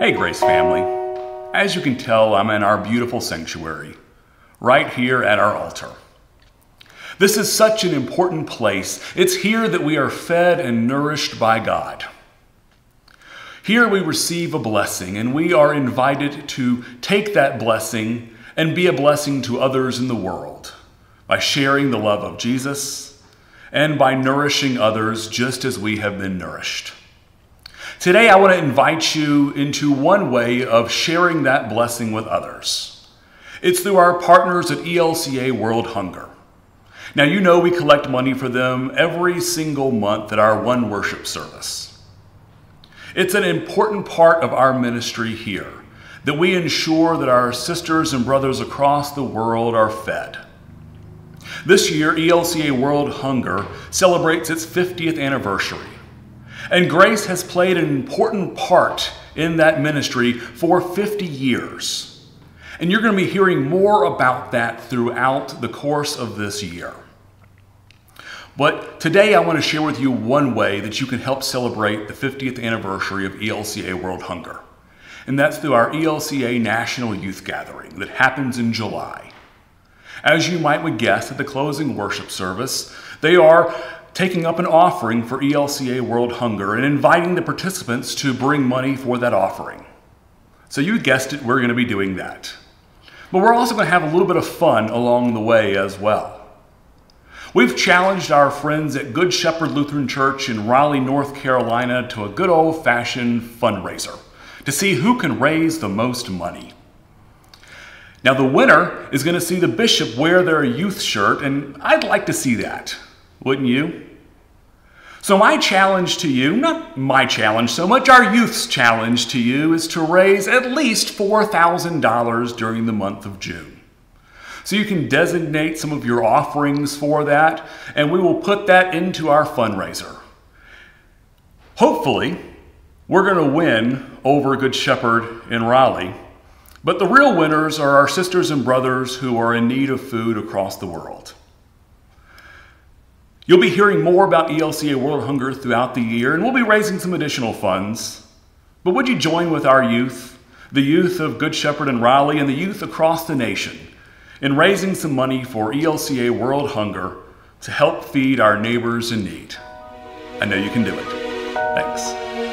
Hey, Grace family. As you can tell, I'm in our beautiful sanctuary, right here at our altar. This is such an important place. It's here that we are fed and nourished by God. Here we receive a blessing, and we are invited to take that blessing and be a blessing to others in the world by sharing the love of Jesus and by nourishing others just as we have been nourished. Today, I want to invite you into one way of sharing that blessing with others. It's through our partners at ELCA World Hunger. Now, you know we collect money for them every single month at our One Worship service. It's an important part of our ministry here that we ensure that our sisters and brothers across the world are fed. This year, ELCA World Hunger celebrates its 50th anniversary. And Grace has played an important part in that ministry for 50 years. And you're going to be hearing more about that throughout the course of this year. But today I want to share with you one way that you can help celebrate the 50th anniversary of ELCA World Hunger. And that's through our ELCA National Youth Gathering that happens in July. As you might guess at the closing worship service, they are taking up an offering for ELCA World Hunger and inviting the participants to bring money for that offering. So you guessed it, we're going to be doing that. But we're also going to have a little bit of fun along the way as well. We've challenged our friends at Good Shepherd Lutheran Church in Raleigh, North Carolina to a good old fashioned fundraiser to see who can raise the most money. Now, the winner is going to see the bishop wear their youth shirt, and I'd like to see that wouldn't you? So, my challenge to you, not my challenge so much, our youth's challenge to you is to raise at least $4,000 during the month of June. So, you can designate some of your offerings for that, and we will put that into our fundraiser. Hopefully, we're going to win over Good Shepherd in Raleigh, but the real winners are our sisters and brothers who are in need of food across the world. You'll be hearing more about ELCA World Hunger throughout the year, and we'll be raising some additional funds. But would you join with our youth, the youth of Good Shepherd and Raleigh, and the youth across the nation, in raising some money for ELCA World Hunger to help feed our neighbors in need? I know you can do it. Thanks.